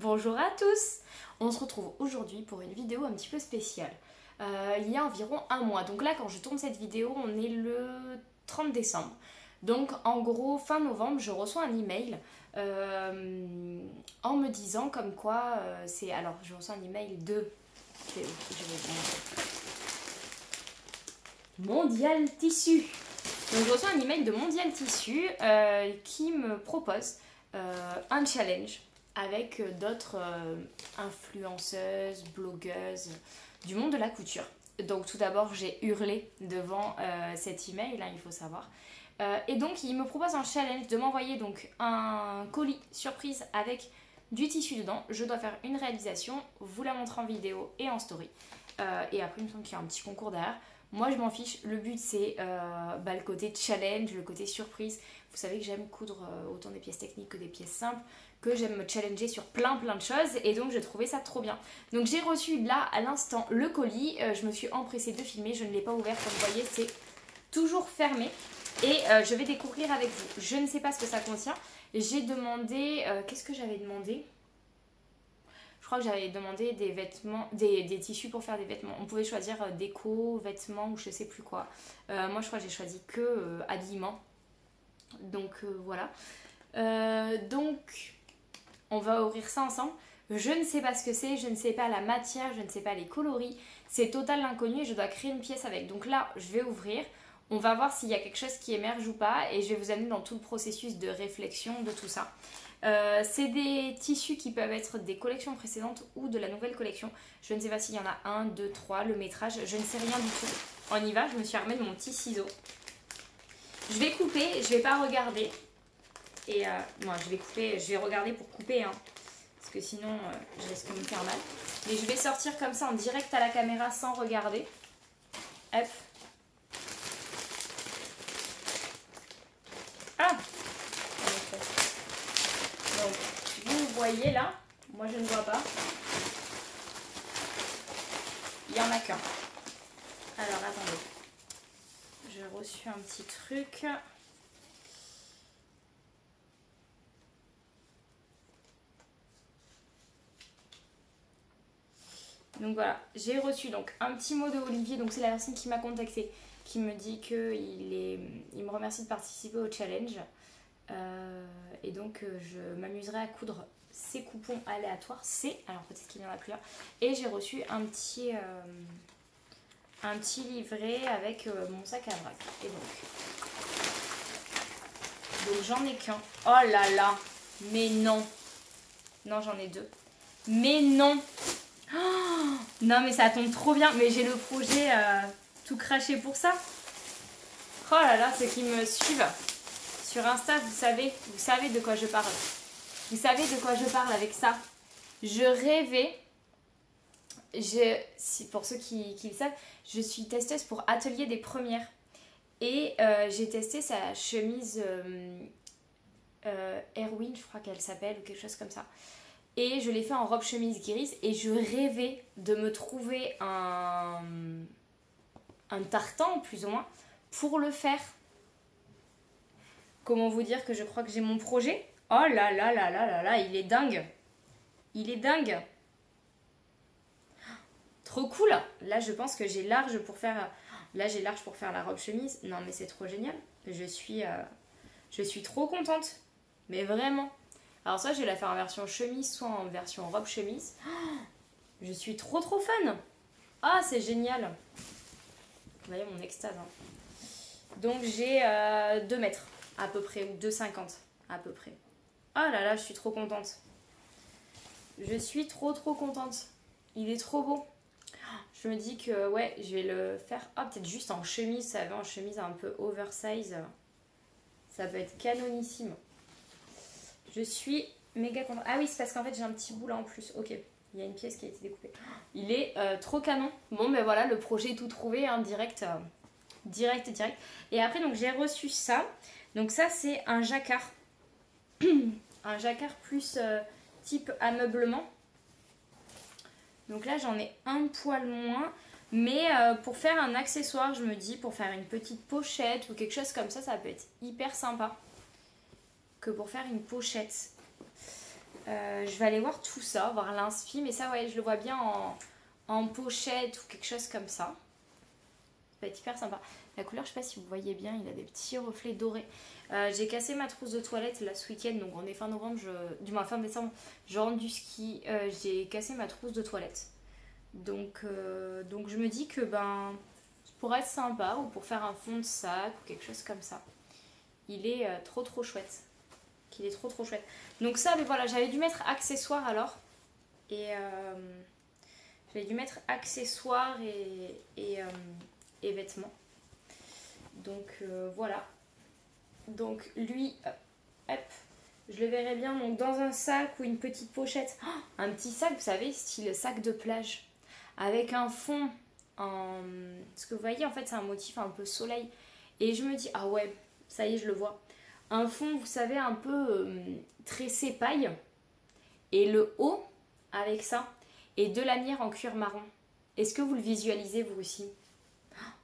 Bonjour à tous On se retrouve aujourd'hui pour une vidéo un petit peu spéciale. Euh, il y a environ un mois, donc là quand je tourne cette vidéo, on est le 30 décembre. Donc en gros, fin novembre, je reçois un email euh, en me disant comme quoi euh, c'est... Alors je reçois un email de... Je vais, Mondial Tissu. Donc je reçois un email de Mondial Tissu qui me propose un challenge avec euh, d'autres euh, influenceuses, blogueuses du monde de la couture. Donc tout d'abord j'ai hurlé devant euh, cet email, là il faut savoir. et donc il me propose un challenge de m'envoyer donc un colis surprise avec du tissu dedans. Je dois faire une réalisation, vous la montrer en vidéo et en story. et après il me semble qu'il y a un petit concours derrière. Moi je m'en fiche, le but c'est bah, le côté challenge, le côté surprise. Vous savez que j'aime coudre autant des pièces techniques que des pièces simples que j'aime me challenger sur plein plein de choses et donc je trouvais ça trop bien. Donc j'ai reçu là à l'instant le colis, euh, je me suis empressée de filmer, je ne l'ai pas ouvert comme vous voyez c'est toujours fermé et euh, je vais découvrir avec vous. Je ne sais pas ce que ça contient. J'ai demandé, euh, qu'est-ce que j'avais demandé? Crois que j'avais demandé des vêtements, des, tissus pour faire des vêtements. On pouvait choisir déco, vêtements ou je sais plus quoi. moi je crois que j'ai choisi que habillement. Donc voilà. donc on va ouvrir ça ensemble. Je ne sais pas ce que c'est, je ne sais pas la matière, je ne sais pas les coloris. C'est total inconnu et je dois créer une pièce avec. Donc là, je vais ouvrir. On va voir s'il y a quelque chose qui émerge ou pas et je vais vous amener dans tout le processus de réflexion de tout ça. Euh, c'est des tissus qui peuvent être des collections précédentes ou de la nouvelle collection. Je ne sais pas s'il y en a un, deux, trois, le métrage, je ne sais rien du tout. On y va, je me suis armée de mon petit ciseau. Je vais couper, je vais pas regarder. Et euh, moi, je vais couper, je vais regarder pour couper, hein, parce que sinon, euh, je risque de me faire mal. Mais je vais sortir comme ça en direct à la caméra sans regarder. Hop. Ah Donc, vous voyez là, moi je ne vois pas. Il n'y en a qu'un. Alors, attendez. J'ai reçu un petit truc. Donc voilà, j'ai reçu donc un petit mot de Olivier, donc c'est la personne qui m'a contacté, qui me dit qu'il est, il me remercie de participer au challenge. Euh, et donc euh, je m'amuserai à coudre ces coupons aléatoires. C'est, alors peut-être qu'il y en a plusieurs. Et j'ai reçu un petit, euh, un petit livret avec mon sac à vrac. Et donc, donc j'en ai qu'un. Oh là là, mais non. Non, j'en ai deux. Mais non Oh, non mais ça tombe trop bien. Mais j'ai le projet euh, tout craché pour ça. Oh là là, ceux qui me suivent sur Insta, vous savez, vous savez de quoi je parle. Vous savez de quoi je parle avec ça. Je rêvais, je, pour ceux qui, le savent, je suis testeuse pour Atelier des Premières. Et euh, j'ai testé sa chemise euh, Erwin, je crois qu'elle s'appelle, ou quelque chose comme ça. Et je l'ai fait en robe chemise grise et je rêvais de me trouver un, un tartan plus ou moins pour le faire. Comment vous dire que je crois que j'ai mon projet? Oh là là là là là là, il est dingue Il est dingue Trop cool Là je pense que j'ai large pour faire... Là j'ai large pour faire la robe chemise. Non mais c'est trop génial. Je suis, euh, je suis trop contente. Mais vraiment. Alors ça, je vais la faire en version chemise, soit en version robe chemise. je suis trop trop fan Ah, c'est génial Vous voyez mon extase. Hein. Donc j'ai 2 euh, mètres à peu près, ou 2,50 à peu près. Oh là là, je suis trop contente. Je suis trop trop contente. Il est trop beau. Je me dis que ouais, je vais le faire. Ah, peut-être juste en chemise, ça va en chemise un peu oversize. Ça peut être canonissime. Je suis méga contente. Ah oui, c'est parce qu'en fait j'ai un petit bout là en plus. Ok, il y a une pièce qui a été découpée. Il est euh, trop canon. Bon, ben voilà, le projet est tout trouvé, hein, direct, euh, direct direct. Et après, donc j'ai reçu ça. Donc ça, c'est un jacquard. un jacquard plus euh, type ameublement. Donc là, j'en ai un poil moins. Mais pour faire un accessoire, je me dis, pour faire une petite pochette ou quelque chose comme ça, ça peut être hyper sympa que pour faire une pochette. Euh, je vais aller voir tout ça, voir l'inspi, mais ça, ouais, je le vois bien en, en pochette ou quelque chose comme ça. Va être hyper sympa. La couleur, je sais pas si vous voyez bien, il a des petits reflets dorés. Euh, j'ai cassé ma trousse de toilette là ce week-end, donc on est fin novembre, je... du moins fin décembre, je rentre du ski. Euh, j'ai cassé ma trousse de toilette. Donc, euh, donc je me dis que ben, pour être sympa ou pour faire un fond de sac ou quelque chose comme ça, il est trop trop chouette. Qu'il est trop trop chouette. Donc ça, mais voilà, j'avais dû mettre accessoires alors. Et j'avais dû mettre accessoires et, et, et vêtements. Donc euh, voilà. Donc lui, hop, je le verrai bien donc, dans un sac ou une petite pochette. Oh, un petit sac, vous savez, style sac de plage. Avec un fond en... Ce que vous voyez, en fait, c'est un motif un peu soleil. Et je me dis, ah ouais, ça y est, je le vois. Un fond, vous savez, un peu euh, tressé paille. Et le haut, avec ça. Et deux lanières en cuir marron. Est-ce que vous le visualisez, vous aussi?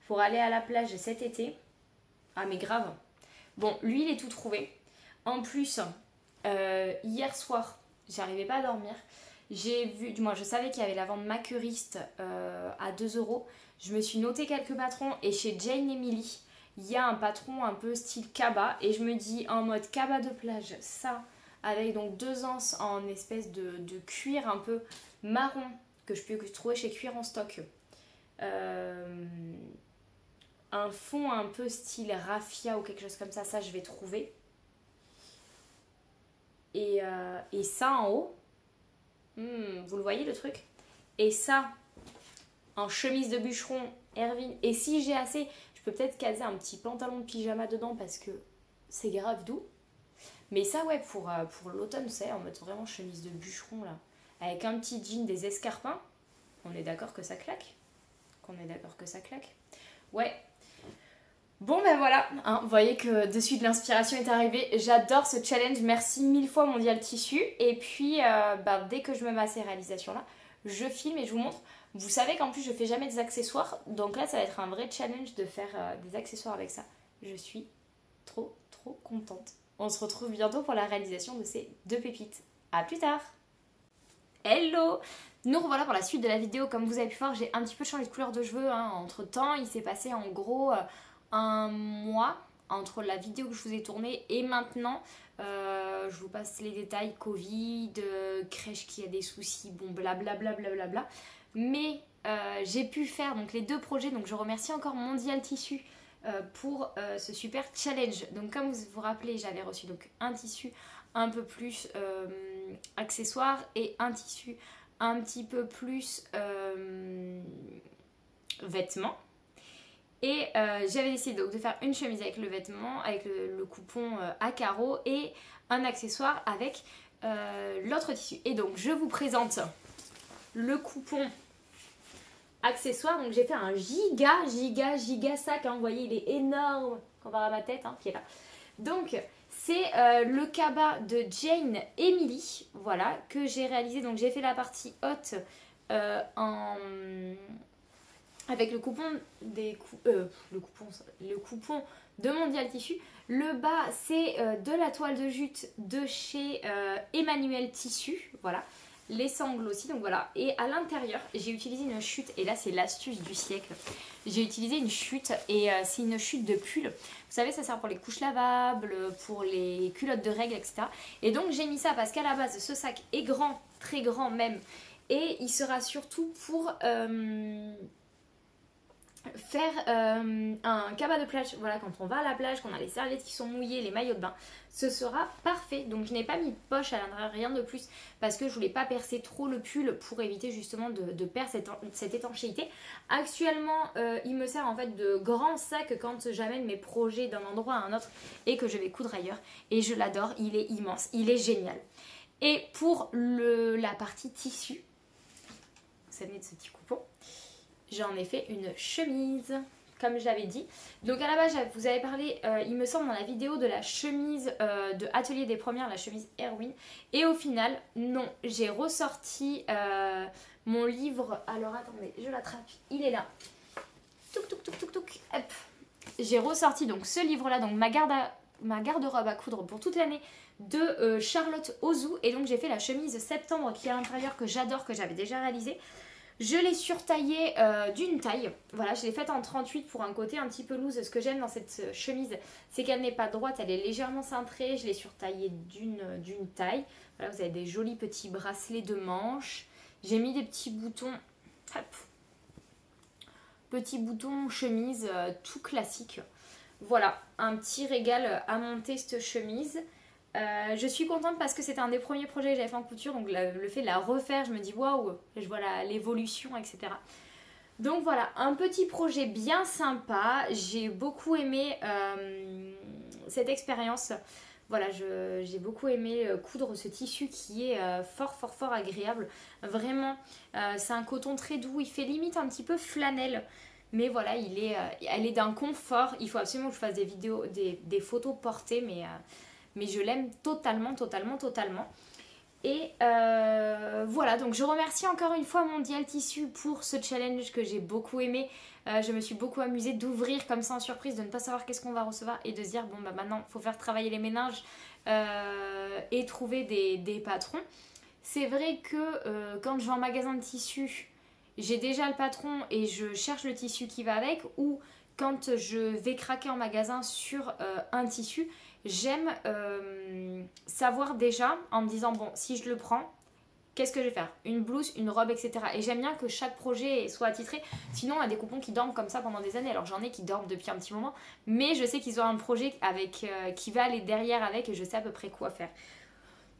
Pour aller à la plage cet été, ah mais grave. Bon, lui il est tout trouvé. En plus, euh, hier soir, j'arrivais pas à dormir. J'ai vu, du moins je savais qu'il y avait la vente maqueriste euh, à 2 euros. Je me suis noté quelques patrons et chez Jane Emily, il y a un patron un peu style cabas et je me dis en mode cabas de plage, ça avec donc deux anses en espèce de, cuir un peu marron que je peux trouver chez Cuir en stock. Euh, un fond un peu style raffia ou quelque chose comme ça, ça je vais trouver. Et, euh, ça en haut, hmm, vous le voyez le truc? Et ça en chemise de bûcheron, Erwin. Et si j'ai assez, je peux peut-être caser un petit pantalon de pyjama dedans parce que c'est grave doux. Mais ça, ouais, pour, euh, pour l'automne, c'est en mode vraiment chemise de bûcheron là. Avec un petit jean, des escarpins. On est d'accord que ça claque? Qu'on est d'accord que ça claque? Ouais, Bon ben voilà, hein, vous voyez que de suite l'inspiration est arrivée. J'adore ce challenge, merci mille fois Mondial Tissu. Et puis euh, bah, dès que je me mets à ces réalisations-là, je filme et je vous montre. Vous savez qu'en plus je fais jamais des accessoires, donc là ça va être un vrai challenge de faire euh, des accessoires avec ça. Je suis trop trop contente. On se retrouve bientôt pour la réalisation de ces deux pépites. A plus tard Hello Nous revoilà pour la suite de la vidéo. Comme vous avez pu voir, j'ai un petit peu changé de couleur de cheveux. Hein. Entre temps, il s'est passé en gros... Euh, un mois entre la vidéo que je vous ai tournée et maintenant. Euh, je vous passe les détails, Covid, euh, crèche qui a des soucis, bon blablabla. Bla, bla, bla, Mais euh, j'ai pu faire donc les deux projets, donc je remercie encore Mondial Tissu pour ce super challenge. Donc comme vous vous rappelez, j'avais reçu donc un tissu un peu plus accessoire et un tissu un petit peu plus vêtements. Et euh, j'avais décidé donc de faire une chemise avec le vêtement, avec le, coupon euh, à carreaux et un accessoire avec euh, l'autre tissu. Et donc je vous présente le coupon accessoire. Donc j'ai fait un giga, giga, giga sac. Hein. Vous voyez, il est énorme comparé à ma tête hein, qui est là. Donc c'est le cabas de Jane Emily, voilà, que j'ai réalisé. Donc j'ai fait la partie haute en avec le coupon des euh, le coupon le coupon de Mondial Tissu. Le bas c'est euh, de la toile de jute de chez euh, Emmanuel Tissu, voilà. Les sangles aussi, donc voilà. Et à l'intérieur, j'ai utilisé une chute, et là c'est l'astuce du siècle. J'ai utilisé une chute, et c'est une chute de pull. Vous savez, ça sert pour les couches lavables, pour les culottes de règles, etc. Et donc j'ai mis ça parce qu'à la base, ce sac est grand, très grand même. Et il sera surtout pour faire euh, un cabas de plage, voilà, quand on va à la plage, qu'on a les serviettes qui sont mouillées, les maillots de bain, ce sera parfait. Donc je n'ai pas mis de poche à l'intérieur, rien de plus, parce que je voulais pas percer trop le pull pour éviter justement de, perdre cette, étanchéité. Actuellement, euh, il me sert en fait de grand sac quand j'amène mes projets d'un endroit à un autre et que je vais coudre ailleurs. Et je l'adore, il est immense, il est génial. Et pour la partie tissu, ça venait de ce petit coupon j'en ai fait une chemise comme j'avais dit. Donc à la base, vous avez parlé, euh, il me semble, dans la vidéo de la chemise euh, de Atelier des Premières, la chemise Erwin. Et au final, non, j'ai ressorti euh, mon livre. Alors attendez, je l'attrape, il est là. Touk touk touk touk, hop. J'ai ressorti donc ce livre-là, donc ma garde ma garde-robe à coudre pour toute l'année de Charlotte Ozu. Et donc j'ai fait la chemise septembre qui est à l'intérieur que j'adore, que j'avais déjà réalisée. Je l'ai surtaillée d'une taille. Voilà, je l'ai faite en 38 pour un côté un petit peu loose. Ce que j'aime dans cette chemise, c'est qu'elle n'est pas droite, elle est légèrement cintrée. Je l'ai surtaillée d'une taille. Voilà, vous avez des jolis petits bracelets de manches. J'ai mis des petits boutons. Hop, petits boutons chemise tout classique. Voilà, un petit régal à monter cette chemise. Euh, je suis contente parce que c'était un des premiers projets que j'avais fait en couture, donc le, fait de la refaire, je me dis waouh, je vois l'évolution, etc. Donc voilà, un petit projet bien sympa. J'ai beaucoup aimé euh, cette expérience. Voilà, j'ai beaucoup aimé euh, coudre ce tissu qui est fort, fort, fort agréable. Vraiment, c'est un coton très doux. Il fait limite un petit peu flanelle. Mais voilà, il est, elle est d'un confort. Il faut absolument que je fasse des vidéos, des, photos portées, mais mais je l'aime totalement, totalement, totalement. Et euh, voilà, donc je remercie encore une fois Mondial Tissu pour ce challenge que j'ai beaucoup aimé. Euh, je me suis beaucoup amusée d'ouvrir comme ça en surprise, de ne pas savoir qu'est-ce qu'on va recevoir et de se dire bon bah maintenant faut faire travailler les ménages euh, et trouver des patrons. C'est vrai que quand je vais en magasin de tissu, j'ai déjà le patron et je cherche le tissu qui va avec ou quand je vais craquer en magasin sur un tissu, j'aime euh, savoir déjà en me disant bon si je le prends qu'est-ce que je vais faire? Une blouse, une robe, etc. Et j'aime bien que chaque projet soit attitré. Sinon, on a des coupons qui dorment comme ça pendant des années. Alors j'en ai qui dorment depuis un petit moment, mais je sais qu'ils ont un projet avec euh, qui va aller derrière avec et je sais à peu près quoi faire.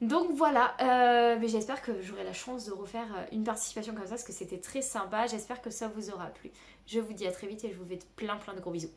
Donc voilà, euh, mais j'espère que j'aurai la chance de refaire une participation comme ça parce que c'était très sympa. J'espère que ça vous aura plu. Je vous dis à très vite et je vous fais plein plein de gros bisous.